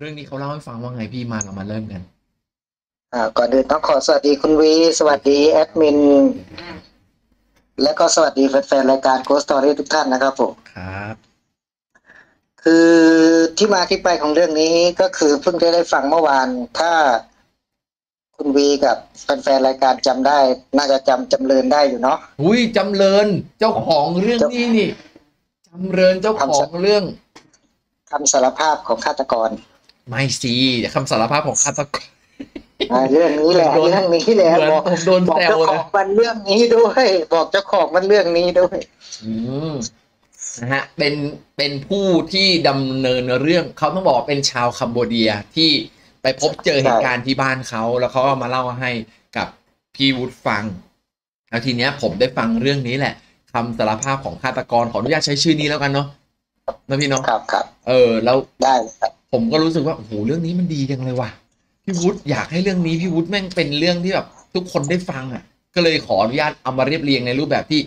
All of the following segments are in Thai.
เรื่องนี้เขาเล่าให้ฟังว่าไงพี่มาเรามาเริ่มกันอ่าก่อนอื่นต้องขอสวัสดีคุณวี สวัสดีแอดมิน และก็สวัสดีแฟนๆรายการ Ghost Story ทุกท่านนะครับผมครับ คือที่มาที่ไปของเรื่องนี้ก็คือเพิ่งได้ได้ฟังเมื่อวาน ถ้าคุณวีกับแฟนๆรายการจำได้ น่าจะจำจำเริญได้อยู่เนาะอุ้ยจำเริญเจ้าของเรื่องนี้นี่จำเริญเจ้าของเรื่องคำสารภาพของฆาตกร ไม่สิคำสารภาพของฆาตกรอ่าเรื่องนี้แหละโดนเรื่องนี้แหละเหมือนบอกผมโดนบอกแซวเจ้าขเลอยงมันเรื่องนี้ด้วย บอกเจ้าของมันเรื่องนี้ด้วย อืมนะฮะเป็นเป็นผู้ที่ดำเนินเรื่องเขาต้องบอกว่าเป็นชาวคัมโบเดียที่ไปพบเจอเหตุการณ์ที่บ้านเขาแล้วเขาก็มาเล่าให้กับพี่วุฒิฟังแล้วทีเนี้ย ผมได้ฟังเรื่องนี้แหละคำสารภาพของฆาตกรขออนุญาตใช้ชื่อนี้แล้วกันเนาะนะพี่เนาะครับครับเออ แล้วได้ครับ ผมก็รู้สึกว่าโอ้โหเรื่องนี้มันดีจังเลยว่ะพี่วุฒิอยากให้เรื่องนี้พี่วุฒิแม่งเป็นเรื่องที่แบบทุกคนได้ฟังอะ ก็เลยขออนุญาตเอามาเรียบเรียงในรูปแบบที่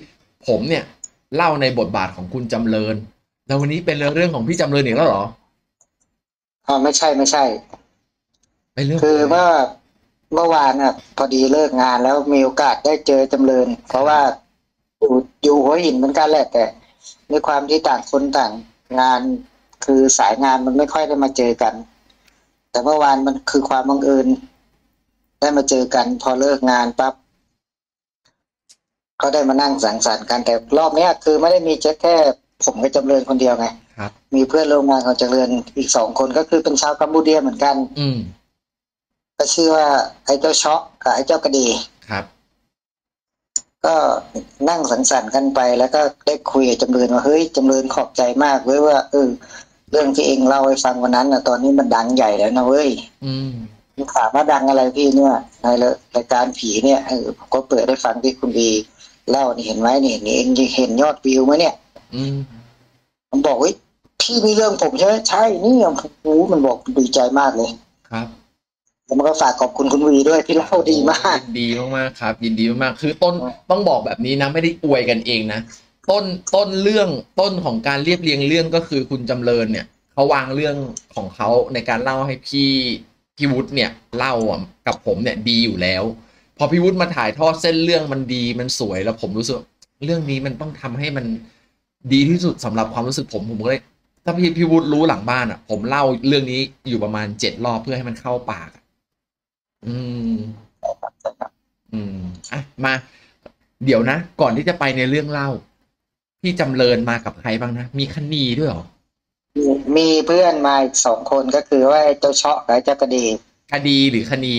ผมเนี่ยเล่าในบทบาทของคุณจำเริญแล้ววันนี้เป็นเรื่องของพี่จำเริญอีกแล้วเหรออ่าไม่ใช่ไม่ใช่เป็นเรื่องคือเมื่อเมื่อวานน่ะพอดีเลิกงานแล้วมีโอกาสได้เจอจำเริญ เพราะว่าอยู่อยู่หัวหินเหมือนกันแหละแต่ในความที่ต่างคนต่างงาน คือสายงานมันไม่ค่อยได้มาเจอกัน แต่เมื่อวานมันคือความบังเอิญได้มาเจอกัน พอเลิกงานปั๊บก็ได้มานั่งสังสรรค์กันแต่รอบเนี้ยคือไม่ได้มีแค่แค่ผมกับจำเริญคนเดียวไงครับมีเพื่อนร่วมงานของจำเริญอีกสองคนก็คือเป็นชาวกัมพูเดียเหมือนกัน อืมก็ชื่อว่าไอ้เจ้าเชาะกับไอ้เจ้ากระดีครับ ก็นั่งสังสรรค์กันไปแล้วก็ได้คุยกับจำเริญว่าเฮ้ยจำเริญขอบใจมากเว้ยว่าเออ เรื่องที่เองเล่าให้ฟังวันนั้นนะตอนนี้มันดังใหญ่แล้วนะเว้ย อืมมึงถามว่าดังอะไรพี่เนี่ยในรายการผีเนี่ยเออผมก็เปิดได้ฟังที่คุณดีเล่านี่เห็นไหมนี่นี่เองเห็นยอดวิวไหมเนี่ย อืมผมบอกเฮ้ยพี่มีเรื่องผมใช่ไหมใช่นี่โอ้โหมันบอกดีใจมากเลย ครับแล้วมันก็ฝากขอบคุณคุณวีด้วยที่เล่าดีมากยินดีมากๆครับ ยินดีมากๆคือต้นต้องบอกแบบนี้นะ ไม่ได้อวยกันเองนะ ต้นต้นเรื่องต้นของการเรียบเรียงเรื่องก็คือคุณจำเริญเนี่ยเขาวางเรื่องของเขาในการเล่าให้พี่พี่วุฒิเนี่ยเล่ากับผมเนี่ยดีอยู่แล้ว พอพี่วุฒิมาถ่ายทอดเส้นเรื่องมันดีมันสวยแล้วผมรู้สึกเรื่องนี้มันต้องทำให้มันดีที่สุดสำหรับความรู้สึกผมผมก็เลยถ้าพี่พี่วุฒิรู้หลังบ้านอะ ผมเล่าเรื่องนี้อยู่ประมาณเจ็ดรอบเพื่อให้มันเข้าปาก อืม อืมอะมา เดี๋ยวนะ ก่อนที่จะไปในเรื่องเล่า พี่จำเริญมากับใครบ้างนะ มีคณีด้วยเหรอมีมีเพื่อนมาอีกสองคนก็คือว่าไอ้เจ้าเชาะกับไอ้เจ้ากระดีคดีหรือคณี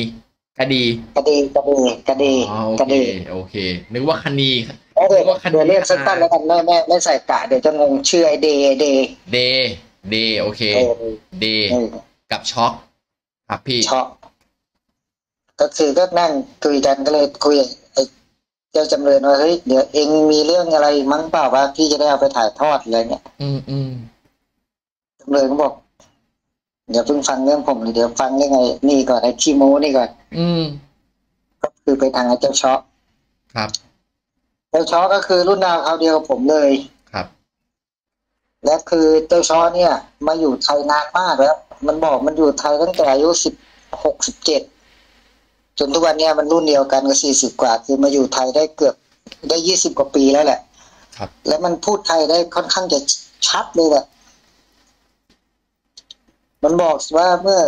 คดีกระดีกระดีกระดีอ๋อโอกระเคดีโอเค นึกว่าคณีเอ้ยเดี๋ยวนึกว่าคดีเดี๋ยวเรียกสั้นๆแล้วกันไม่ไม่ไม่ใส่กะเดี๋ยวจะงงชื่อไอ้เดย์เดย์เดเดโอเคเออเดเออกับช็อกครับพี่เชาะก็คือก็นั่งคุยกันก็เลยคุยกับไอ้ เจ้าจำเริญว่าเฮ้ยเดี๋ยวเองมีเรื่องอะไรมั้งเปล่าว่าพี่จะได้เอาไปถ่ายทอดอะไรเนี่ยอืมอืมจำเริญก็บอกเดี๋ยวเพิ่งฟังเรื่องผมเลยเดี๋ยวฟังเรื่องไอ้นี่ก่อนไอ้ขี้โม้นี่ก่อนอืมก็คือไปทางไอ้เจ้าเชาะครับ เจ้าเชาะก็คือรุ่นราวเขาวเดียวกับผมเลยครับ และคือเจ้าช้อเนี่ย มาอยู่ไทยนานมากแล้ว มันบอกมันอยู่ไทยตั้งแต่อายุสิบหกสิบเจ็ด จนทุกวันเนี้ยมันรุ่นเดียวกันก็สี่สิบกว่า คือมาอยู่ไทยได้เกือบได้ยี่สิบกว่าปีแล้วแหละ ครับ แล้วมันพูดไทยได้ค่อนข้างจะชัดเลยแหละ มันบอกว่าเมื่อ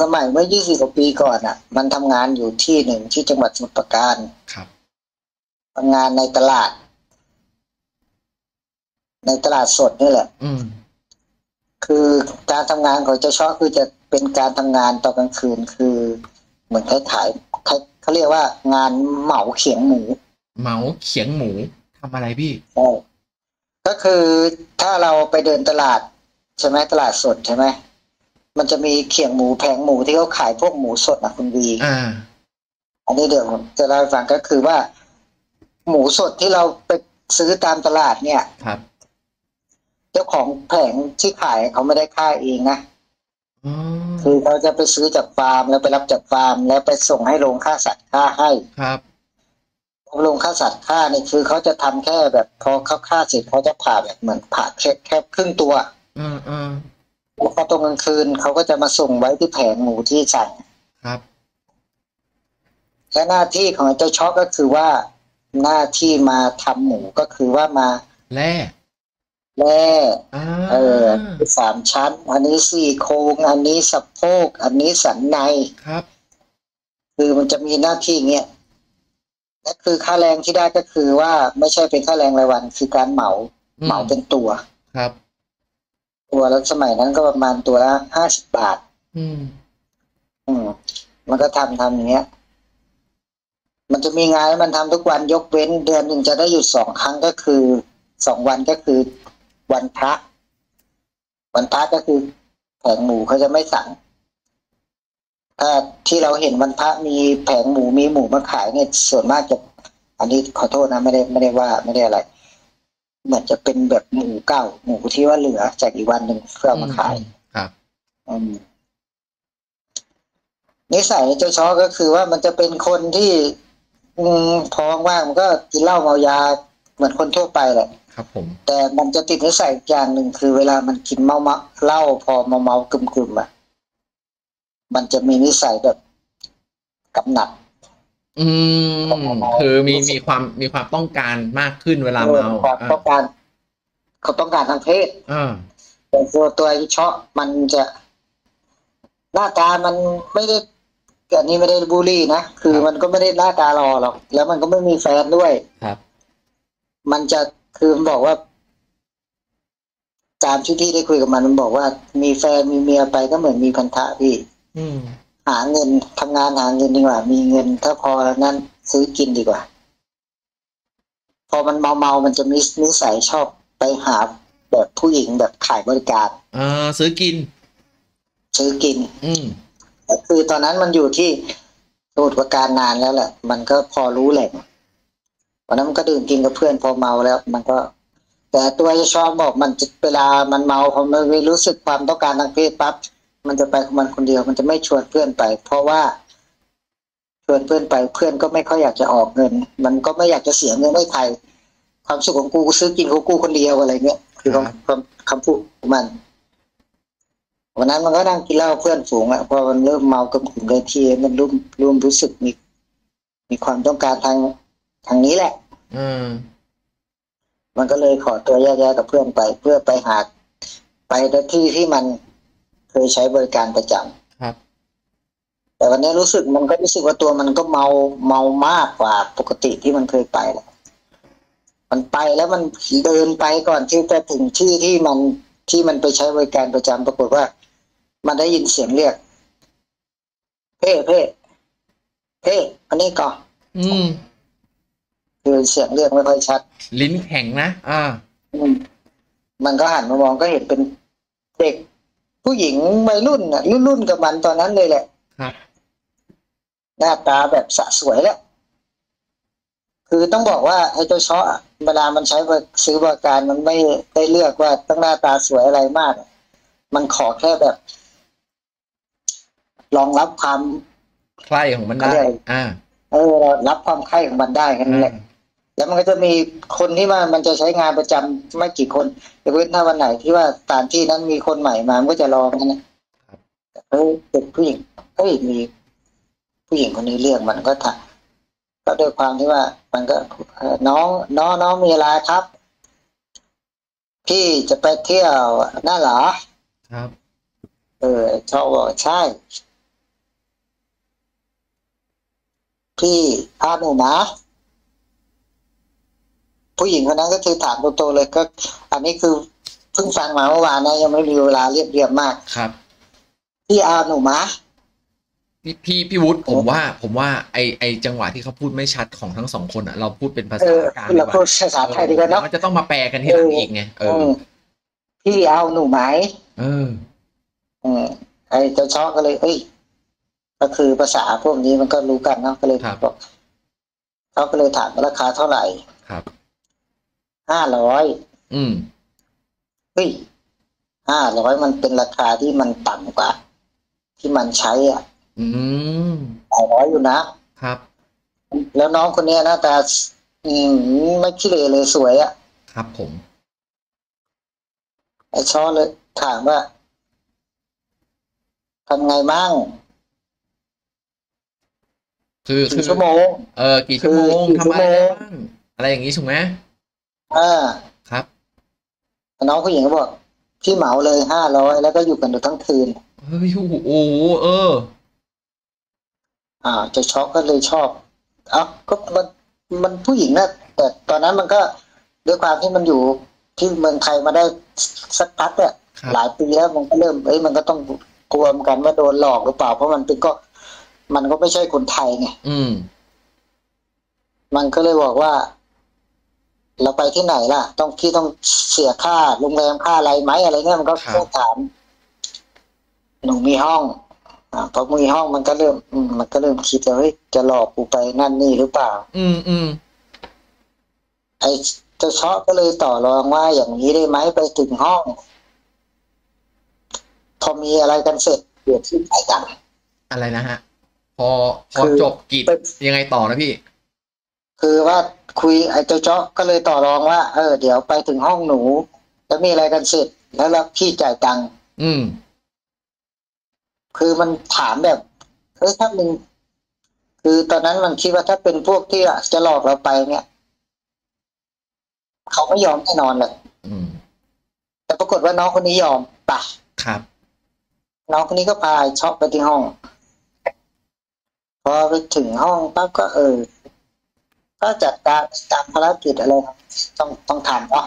สมัยเมื่อยี่สิบกว่าปีก่อนอะ มันทำงานอยู่ที่หนึ่งที่จังหวัดสมุทรปราการครับทำงานในตลาด ในตลาดสดนี่แหละ อืมคือการทำงานของเจ้าชอคือจะเป็นการทำงานตอนกลางคืนคือเหมือนคล้ายๆ เขาเขาเรียกว่างานเหมาเขียงหมู เหมาเขียงหมูทำอะไรพี่ใช่ก็คือถ้าเราไปเดินตลาดใช่ไหมตลาดสดใช่ไหมมันจะมีเขียงหมูแผงหมูที่เขาขายพวกหมูสดนะคุณวีอ่าอันนี้เดี๋ยวผมจะเล่าให้ฟังก็คือว่า หมูสดที่เราไปซื้อตามตลาดเนี่ยครับ เจ้าของแผงที่ขายเขาไม่ได้ค่าเองนะ อ๋อคือเขาจะไปซื้อจากฟาร์มแล้วไปรับจากฟาร์ม แล้วไปส่งให้โรงฆ่าสัตว์ฆ่าให้ครับโรงฆ่าสัตว์ฆ่านี่คือเขาจะทำแค่แบบพอเขาฆ่าเสร็จเขาจะผ่าแบบเหมือนผ่าแค่แค่ครึ่งตัวอืมอืมแล้วก็ตรงกลางคืนเขาก็จะมาส่งไว้ที่แผงหมูที่สั่งครับและหน้าที่ของไอ้เจ้าช็อกก็คือว่าหน้าที่มาทำหมูก็คือว่ามาแร่ แล่อ่าเออสามชั้น อันนี้สี่โครงอันนี้สะโพก อันนี้สันในครับ คือมันจะมีหน้าที่เงี้ยและคือค่าแรงที่ได้ก็คือว่าไม่ใช่เป็นค่าแรงรายวัน คือการเหมาอืมเหมาเป็นตัวครับ ตัวแล้วสมัยนั้นก็ประมาณตัวละห้าสิบบาท อืม อืม มันก็ทำทำอย่างเงี้ย มันจะมีงานให้มันทำทุกวันยกเว้นเดือนหนึ่งจะได้หยุดสองครั้งก็คือสองวันก็คือ วันพระ วันพระก็คือแผงหมูเขาจะไม่สั่ง ถ้าที่เราเห็นวันพระมีแผงหมูมีหมูมาขายเนี่ยส่วนมากจะ อันนี้ขอโทษนะไม่ได้ไม่ได้ว่าไม่ได้อะไรเหมือนจะเป็นแบบหมูเก่าหมูที่ว่าเหลือจากอีกวันหนึ่งเพื่อเอามาขายครับอืมนิสัยเจ้าช้อก็คือว่ามันจะเป็นคนที่อืมพอว่างๆมันก็กินเหล้าเมายา เหมือนคนทั่วไปแหละครับ ผม แต่มันจะติดนิสัยอย่างหนึ่งคือ เวลามันกินเมาเมาเหล้าพอเมาเมากึมกึมๆอะมันจะมีนิสัยแบบกำหนัด อืมคือมีมีความมีความต้องการมากขึ้นเวลาเมาความอ่าต้องการเขาต้องการทางเพศอ่าแต่ตัวตัวไอ้เชาะมันจะหน้าตามันไม่ได้อันนี้ไม่ได้บูลลี่นะ คือมันก็ไม่ได้หน้าตารอหรอก แล้วมันก็ไม่มีแฟนด้วย ครับ มันจะคือมันบอกว่า ตามที่พี่ได้คุยกับมันมันบอกว่า มีแฟนมีเมียไปก็เหมือนมีพันธะพี่อืมหาเงินทำงานหาเงินดีกว่า มีเงินถ้าพอแล้วนั้นซื้อกินดีกว่า พอมันเมาเมาๆมันจะมีนิสัยชอบไปหาแบบผู้หญิงแบบขายบริการอ่าซื้อกิน ซื้อกิน อืมก็คือตอนนั้นมันอยู่ที่สมุทรปราการนานแล้วแหละ มันก็พอรู้แหละ วันนั้นมันก็ดื่มกินกับเพื่อนพอเมาแล้ว มันก็ แต่ตัวจะชอบบอกมันจะเวลามันเมาพอมันม่รู้สึกความต้องการทางเพศปั๊บมันจะไปของมันคนเดียวมันจะไม่ชวนเพื่อนไป เพราะว่าชวนเพื่อนไปเพื่อนก็ไม่ค่อยอยากจะออกเงิน มันก็ไม่อยากจะเสียเงินให้ใครความสุขของกูกูซื้อกินของกูคนเดียวอะไรเงี้ยคือครับคำคำพูดของมันวันนั้นมันก็นั่งกินเหล้าเพื่อนฝูงอะพอมันเริ่มเมากำกึ่งเลยทีมันรุ่มรุ่มรู้สึกมี มีความต้องการทางทางนี้แหละ อืม มันก็เลยขอตัวแยกย้ายกับเพื่อนไป เพื่อไปหาไปในที่ที่มันเคยใช้บริการประจำครับ แต่วันนี้รู้สึกมันก็รู้สึกว่าตัวมันก็เมาเมามากกว่าปกติที่มันเคยไปแหละมันไปแล้วมันเดินไปก่อนที่จะถึงที่ที่มันที่มันไปใช้บริการประจำปรากฏว่า มันได้ยินเสียงเรียก เพ่เพ่เพ่อันนี้ก่อนอืม คือเสียงเรียกไม่ค่อยชัด ลิ้นแข็งนะอ่าอืมมันก็หันมามองก็เห็นเป็นเด็กผู้หญิงวัยรุ่นน่ะรุ่นรุ่นกับมันตอนนั้นเลยแหละครับหน้าตาแบบสะสวยแล้วคือต้องบอกว่าไอ้เจ้าเชาะอะเวลามันใช้บริซื้อบริการมันไม่ได้เลือกว่าต้องหน้าตาสวยอะไรมาก มันขอแค่แบบรองรับความใคร่ของมันได้เขาเรียกอ่า เออ รับความใคร่ของมันได้แค่นั้นแหละ แล้วมันก็จะมีคนที่ว่ามันจะใช้งานประจำไม่กี่คนยกเว้นถ้าวันไหนที่ว่าสถานที่นั้นมีคนใหม่มามันก็จะรอกันนะครับเออเด็กผู้หญิงเฮ้ยมีผู้หญิงคนนี้เรียกมันก็ถามก็ด้วยความที่ว่า มันก็เอ่อน้องน้องน้องมีอะไรครับ พี่จะไปเที่ยวนั่นเหรอครับ เออชอบบอกใช่ พี่พาหนูนะ ผู้หญิงคนนั้นก็คือถามโตๆเลยก็ อันนี้คือเพิ่งฟังมาเมื่อวานนะยังไม่มีเวลาเรียบเรียบมากครับ พี่อาหนูมาพี่พี่พี่วุฒิผมว่า ผมว่าไอไอจังหวะที่เขาพูดไม่ชัดของทั้งสองคนอะ เราพูดเป็นภาเอษาอกลางเราพูดภาษาไทยดีกว่าเนาะมันจะต้องมาแปลกันที่หลังอีกไงเออมพี่เอาหนูไหมเอออืมไอ้เจ้าช็อกก็เลย เอ้ยก็คือภาษาพวกนี้มันก็รู้กันเนาะก็เลยครับบอกเขาก็เลยถามว่าราคาเท่าไหร่ครับ ห้าร้อยอืมเฮ้ยห้าร้อยมันเป็นราคาที่มันต่ำกว่า ที่มันใช้ อะ อืมหลายร้อยอยู่นะครับ แล้วน้องคนเนี้ยหน้าตาอืมไม่ขี้เหร่เลยสวยอะ ครับผม ไอ้ช้อเลยถามว่าทำไงมั่งคือคืกี่อชั่วโมง เออกี่ชั่วโมงคือกี่ทำอะไรชั่วโมงบ้างอะไรอย่างนี้ถูกไหมเออครับน้องผู้หญิงก็บอกพี่เหมาเลยห้าร้อยแล้วก็อยู่กันอยู่ทั้งคืนเฮ้ยโอ้โหเออ อ่า จะช็อกก็เลยชอบเอ้าก็มันมันผู้หญิงนะแต่ตอนนั้นมันก็ด้วยความที่มันอยู่ที่เมืองไทยมาได้สักพักเนี่ยครับหลายปีแล้วมันก็เริ่มเอ้ยมันก็ต้องกลัวเหมือนกันว่าโดนหลอกหรือเปล่า เพราะมันเป็นก็ มันก็ไม่ใช่คนไทยไงอืม มันก็เลยบอกว่า เราไปที่ไหนล่ะ ต้องพี่ต้องเสียค่าโรงแรมค่าอะไรไหมอะไรเนี่ยมันก็ครับต้องถามหนูมีห้องอ่าพอมีห้องมันก็เริ่มอืมมันก็เริ่มคิดแล้วเฮ้ยจะหลอกกูไปนั่นนี่หรือเปล่า อืมอืมไอ้เจ้าช็อก็เลยต่อรองว่าอย่างนี้ได้ไหมไปถึงห้อง พอมีอะไรกันเสร็จเดี๋ยวที่ไปกัน อะไรนะฮะ พอพอคือจบกิจยังไงต่อนะพี่ คือว่าคุยไอ้เจ้าจ๊อกก็เลยต่อรองว่า เออ เดี๋ยวไปถึงห้องหนู แล้วมีอะไรกันเสร็จแล้วแล้วพี่จ่ายตังค์อืม คือมันถามแบบเฮ้ยถ้ามึงคือตอนนั้นมันคิดว่าถ้าเป็นพวกที่จะหลอกเราไปเนี่ยเขาไม่ยอมแน่นอนเลยอืมแต่ปรากฏว่าน้องคนนี้ยอมปะครับ น้องคนนี้ก็พาไอ้ช็อกไปที่ห้อง พอไปถึงห้องปั๊บก็เออ ก็จัดการตามภารกิจอะไรต้องต้องทำเนาะ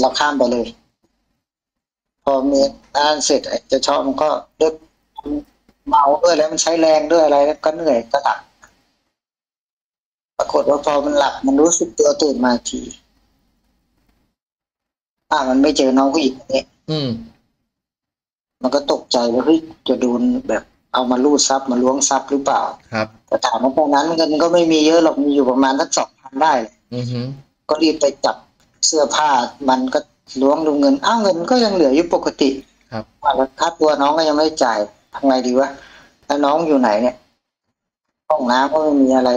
เราข้ามไปเลย พอมีงานเสร็จไอ้เจะชอบมันก็ด้วยเมาด้วยแล้วมันใช้แรงด้วยอะไรก็เหนื่อยก็หลับปรากฏว่าพอมันหลับมันรู้สึกตัวตื่นมาอีกทีอ่ามันไม่เจอน้องผู้หญิงคนนี้อืม มันก็ตกใจว่าเฮ้ยจะโดนแบบ เอามาลูดซับมาล้วงซับหรือเปล่า ครับแต่ถามว่าตอนนั้นเงินก็ไม่มีเยอะหรอกมีอยู่ประมาณสักสองพันได้อือฮึก็รีบไปจับเสื้อผ้ามันก็ล้วงดูเงินอ้าวเงินก็ยังเหลืออยู่ปกติ ครับว่าแล้วค่าตัวน้องก็ยังไม่ได้จ่ายทำไงดีวะแล้วน้องอยู่ไหนเนี่ยห้องน้ำก็ไม่มีอะไร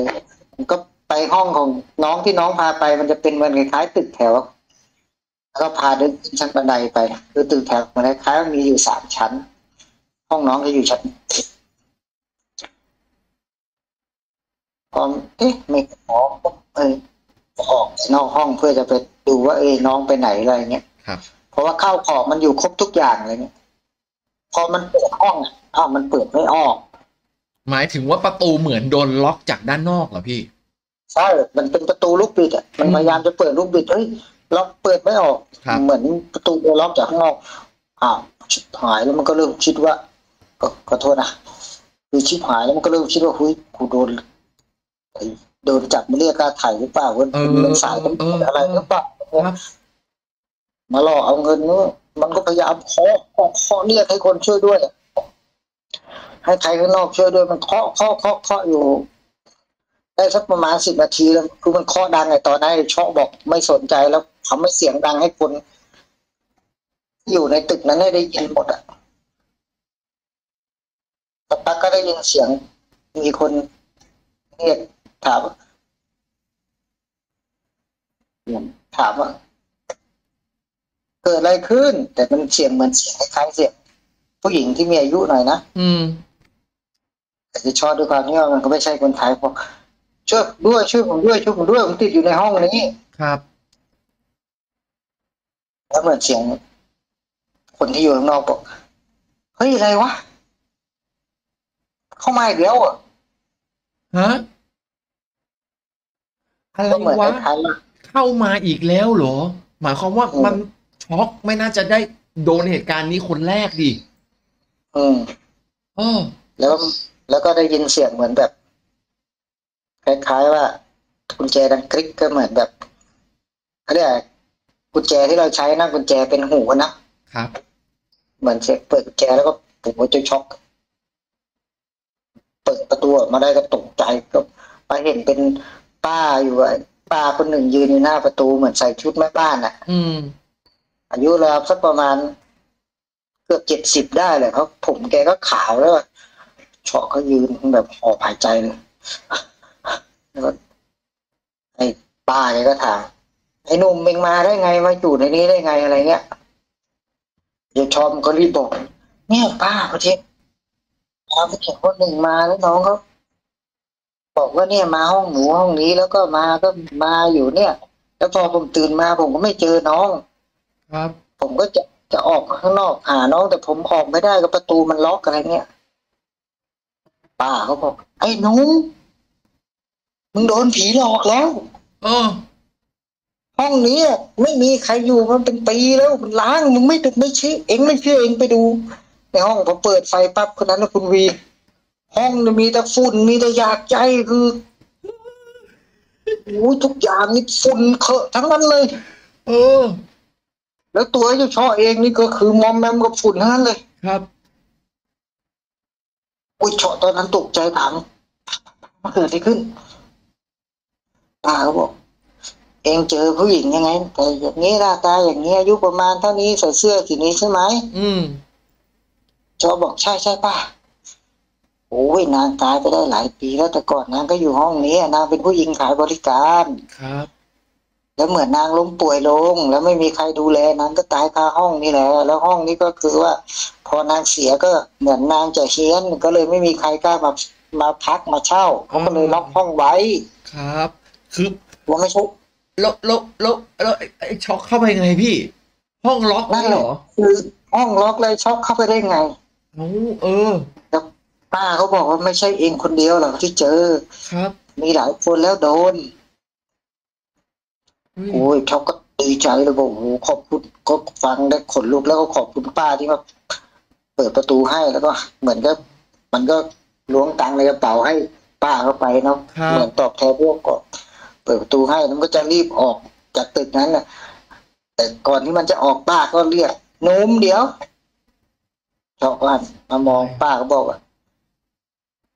มันก็ไปห้องของน้องที่น้องพาไป มันจะเป็นเหมือนคล้ายๆตึกแถว แล้วก็พาเดินขึ้นชั้นบันไดไปคือตึกแถวมันคล้ายๆมีอยู่สามชั้น ห้องน้องก็อยู่ชั้น พอเอ๊ะไม่พอก็เออออกนอกห้องเพื่อจะไปดูว่า เอ้ยน้องไปไหนอะไรเงี้ยครับ เพราะว่าข้าวของมันอยู่ครบทุกอย่างอะไรเงี้ยพอมันเปิดห้องอะอ้าวมันเปิดไม่ออก หมายถึงว่าประตูเหมือนโดนล็อกจากด้านนอกเหรอพี่ใช่มันเป็นประตูลูกบิดอะมันอืมพยายามจะเปิดลูกบิดเฮ้ยล็อกเปิดไม่ออกครับเหมือนประตูโดนล็อกจากข้างนอกอ้าวชิบหายแล้วมันก็เริ่มคิดว่าก็ขอโทษนะคือชิบหายแล้วมันก็เริ่มคิดว่าเฮ้ยกูโดนไอ้ โดนจับมาเรียกค่าไถ่หรือเปล่าว่าเออเป็นสายตำรเอวอจอะไรหรือเปล่าครับมาหลอกเอาเงินเนอะมันก็พยายามเคาะเคาะเคาะเรียกให้คนช่วยด้วย ให้ใครข้างนอกช่วยด้วยมันเคาะเคาะเคาะเคาะอยู่ ได้สักประมาณสิบนาทีแล้วคือมันเคาะดังไงตอนนั้นไอ้ช็อกบอกไม่สนใจแล้วทำให้เสียงดังให้คนที่อยู่ในตึกนั้นได้ยินหมดอะสักพักก็ได้ยินเสียงมีคนเรียก ถามว่าถามว่า เกิดอะไรขึ้น แต่มันเสียงเหมือนเสียงคล้ายๆเสียงผู้หญิงที่มีอายุหน่อยนะอืมแต่ที่ชอบด้วยความที่ว่ามันก็ไม่ใช่คนไทยบอกช่วยด้วยช่วยผมด้วยช่วยผมด้วยผมติดอยู่ในห้องนี้ครับ แล้วเหมือนเสียง คนที่อยู่ข้างนอกบอกเฮ้ยอะไรวะเข้ามาอีกแล้วอะฮะ อะไรก็เหมือนวะคล้ายๆว่าเข้ามาอีกแล้วเหรอ หมายความว่าอืมมันช็อกไม่น่าจะได้โดนเหตุการณ์นี้คนแรกดิอืมเออ แล้วแล้วก็ได้ยินเสียงเหมือนแบบคล้ายๆว่ากุญแจดังกริ๊กก็เหมือนแบบเขาเรียกอะไรกุญแจที่เราใช้นะกุญแจเป็นหูนะครับ เหมือนเสียงเปิดกุญแจแล้วก็ผมก็จะช็อกเปิดประตูออกมาได้ก็ตกใจก็ไปเห็นเป็น ป้าอยู่อะป้าคนหนึ่งยืนอยู่หน้าประตูเหมือนใส่ชุดแม่บ้านอะอืม อายุราวสักประมาณเกือบเจ็ดสิบได้เลยเพราะผมแกก็ขาวแล้วอะเฉาะก็ยืนแบบหอบหายใจเลยแล้วก็ไอ้ป้าแกก็ถามไอ้หนุ่มเองมาได้ไงมาอยู่ในนี้ได้ไงอะไรเงี้ยเดี๋ยวชอมก็รีบบอกนเนี่ยป้าเขาเช็คพาไปเข็นคนหนึ่งมาแล้วน้องเขา บอกว่าเนี่ยมาห้องหนูห้องนี้แล้วก็มาก็มาอยู่เนี่ย แล้วพอผมตื่นมาผมก็ไม่เจอน้อง ครับ ผมก็จะจะออกข้างนอกหาน้องแต่ผมออกไม่ได้ก็ประตูมันล็อกอะไรเงี้ยป้าเขาบอก ไอ้หนูมึงโดนผีหลอกแล้วเออห้องนี้อะไม่มีใครอยู่มันเป็นปีแล้วมันล้างมึงไม่ไม่เชื่อเองไม่เชื่อเองไปดู ในห้องพอเปิดไฟปั๊บคนนั้นนะคุณวี ห้องเนี่ยมีแต่ฝุ่นมีแต่อยากใจคือโอ้ยทุกอย่างนี่ฝุ่นเคอะทั้งนั้นเลย เออ แล้วตัวเจ้าช่อเองนี่ก็คือมอมแมมกับฝุ่นทั้งนั้นเลย ครับโอ้ยเฉาะตอนนั้นตกใจถามมันเกิดอะไรขึ้นป้าเขาบอกเองเจอผู้หญิงยังไง แต่อย่างนี้หน้าตาอย่างนี้อายุประมาณเท่านี้ใส่เสื้อสีนี้ใช่ไหมอืมชอบอกใช่ใช่ป้า โอ้ยนางตายไปได้หลายปีแล้วแต่ก่อนนางก็อยู่ห้องนี้นางเป็นผู้หญิงขายบริการครับ แล้วเหมือนนางล้มป่วยลง แล้วไม่มีใครดูแลนางก็ตายคาห้องนี่แหละแล้วห้องนี้ก็คือว่า พอนางเสียก็เหมือนนางจะเฮี้ยนก็เลยไม่มีใครกล้ามามาพักมาเช่าเขาก็เลยล็อกห้องไว้ครับ คือว่าไม่ใช่แล้วแล้วแล้วแล้วไอ้ไอ้ช็อกเข้าไปไงพี่ ห้องล็อกนั่ไว้นแหเหรละอคือห้องล็อกเลยช็อกเข้าไปได้ไงเอ้าเออ ป้าเขาบอกว่าไม่ใช่เองคนเดียวหรอกที่เจอ ครับ มีหลายคนแล้วโดนเฮ้ยโอ้ยเขาก็ดีใจเลยบอกโอ้โหขอบคุณก็ฟังได้ขนลุกแล้วก็ขอบคุณป้าที่มาเปิดประตูให้แล้วก็ เหมือนกับมันก็ล้วงตังค์ในกระเป๋าให้ป้าเข้าไปเนาะครับเหมือนตอบแทนพวกก็เปิดประตูให้แล้วมันก็จะรีบออกจากตึกนั้นน่ะแต่ก่อนที่มันจะออกป้าก็เรียกโน้มเดี๋ยวชอกวันมามองป้าก็บอกว่า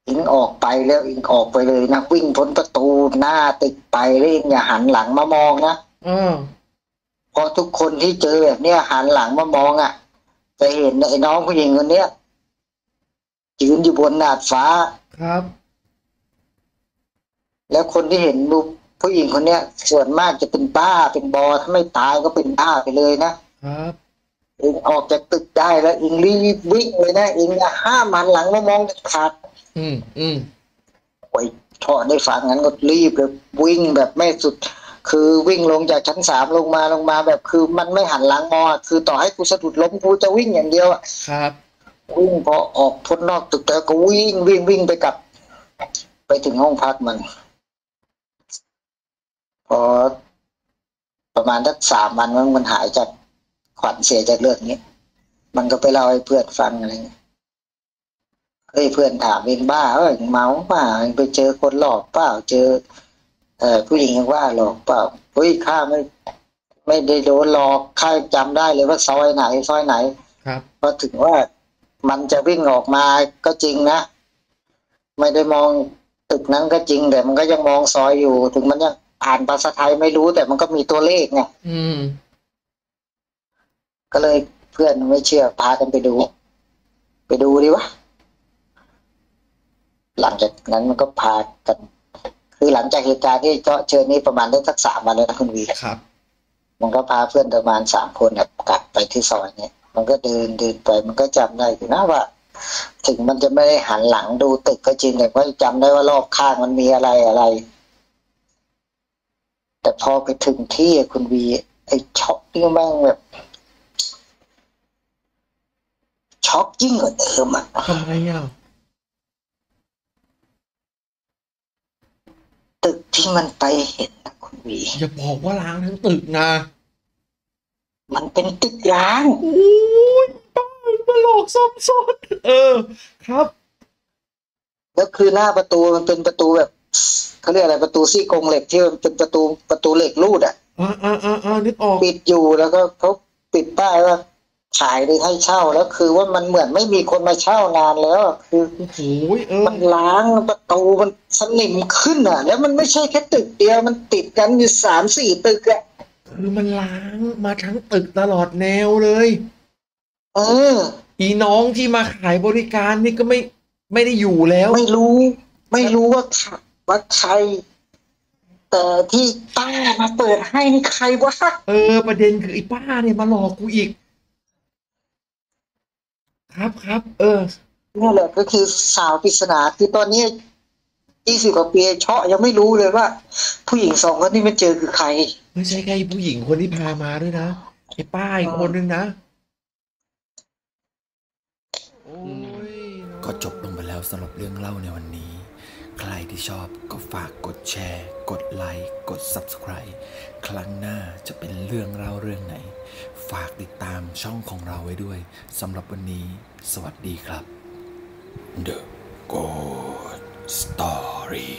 อิงออกไปแล้วอิงออกไปเลยนะวิ่งพ้นประตูหน้าตึกไปแล้วอิงอย่าหันหลังมามองนะเออเพราะทุกคนที่เจอแบบเนี้ยหันหลังมามองอะ จะเห็นไอ้น้องผู้หญิงคนเนี้ยยืนอยู่บนหนาดฟ้าครับ แล้วคนที่เห็นรูปผู้หญิงคนเนี้ย ส่วนมากจะเป็นบ้าเป็นบอถ้าไม่ตายก็เป็นบ้าไปเลยนะครับเองออกจากตึกได้แล้วเองรีบวิ่งเลยนะเองอย่าห้ามหันหลังมามองเด็ดขาด อืมอืมโอ้ยทอได้ฟังงั้นก็รีบเลยวิ่งแบบไม่สุด คือวิ่งลงจากชั้นสามลงมาลงมาแบบคือมันไม่หันหลังมองอะคือต่อให้กูสะดุดล้มกูจะวิ่งอย่างเดียวอะครับวิ่งพอออกพ้นนอกตึกแล้วก็วิ่งวิ่งวิ่งไปกลับ ไปถึงห้องพักมัน พอประมาณสักสามวันมันมันหายจากขวัญเสียจากเรื่องนี้มันก็ไปเล่าให้เพื่อนฟังอะไรเงี้ย เฮ้ยเพื่อนถามเองบ้าเอ้ยเมาเปล่าเองไปเจอคนหลอกเปล่าเจอ เอ่อผู้หญิงยังว่าหลอกเปล่าเฮ้ยข้าไม่ไม่ได้โดนหลอกข้าจำได้เลยว่าซอยไหนซอยไหน ครับพอถึงว่ามันจะวิ่งออกมาก็จริงนะไม่ได้มองตึกนั้นก็จริงแต่มันก็ยังมองซอยอยู่ ถึงมันยังอ่านภาษาไทยไม่รู้แต่มันก็มีตัวเลขไงอืม ก็เลยเพื่อนไม่เชื่อพากันไปดู ไปดูดีวะ หลังจากนั้นมันก็พากันคือหลังจากเหตุการณ์ที่เจาะเชิญนี้ประมาณได้สักสามวันแล้วนะคุณวีครับ มันก็พาเพื่อนประมาณสามคนเนี่ยกลับไปที่ซอยเนี่ย มันก็เดินเดินไปมันก็จำได้อยู่นะว่า ถึงมันจะไม่ได้หันหลังดูตึกก็จริงแต่ก็จำได้ว่ารอบข้างมันมีอะไรอะไร แต่พอไปถึงที่อะคุณวี ไอ้ช็อกนี่แม่งแบบช็อกยิ่งกว่าเดิมอะทำไมอะ ตึกที่มันไปเห็นนะคุณวีอย่าบอกว่าล้างทั้งตึกนะ มันเป็นตึกร้างโอ้ยบ้ามาหลอกซ้ำซ้อนเออ ครับ แล้วคือหน้าประตูมันเป็นประตูแบบเขาเรียกอะไรประตูซี่โครงเหล็กที่มันเป็นประตูประตูเหล็กรูดอะอ่าอ่าอ่าอ่านึกออกปิดอยู่แล้วก็เขาปิดป้ายว่า ขายหรือให้เช่าแล้วคือว่ามันเหมือนไม่มีคนมาเช่านานแล้วอะคือโอ้โหเออมันล้างประตูมันสนิมขึ้นอะ แล้วมันไม่ใช่แค่ตึกเดียวมันติดกันอยู่สามสี่ตึกอะคือมันล้างมาทั้งตึกตลอดแนวเลย เออ อีน้องที่มาขายบริการนี่ก็ไม่ไม่ได้อยู่แล้ว ไม่รู้ ไม่รู้ว่าใครว่าใครแต่ที่ป้ามาเปิดให้นี่ใครวะเออ ประเด็นคือไอ้ป้าเนี่ยมาหลอกกูอีก ครับครับ เออนี่แหละก็คือสาวปริศนาคือตอนนี้ยี่สิบกว่าปีเชาะยังไม่รู้เลยว่า ผู้หญิงสองคนที่มันเจอคือใคร ไม่ใช่แค่ผู้หญิงคนที่พามาด้วยนะไอ้ป้าอีกคนนึงนะโอ้ยก็จบลงไปแล้วสำหรับเรื่องเล่าในวันนี้ ใครที่ชอบก็ฝากกดแชร์ กดไลค์ กด Subscribe ครั้งหน้าจะเป็นเรื่องเล่าเรื่องไหน ฝากติดตามช่องของเราไว้ด้วยสำหรับวันนี้ สวัสดีครับ The Good Story